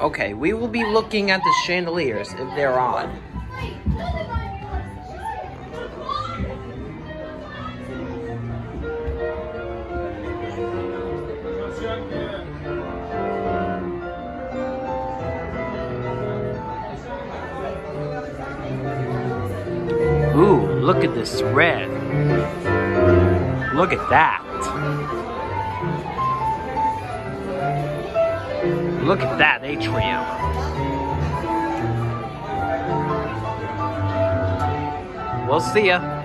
Okay, we will be looking at the chandeliers if they're on. Ooh, look at this red. Look at that. Look at that atrium. We'll see ya.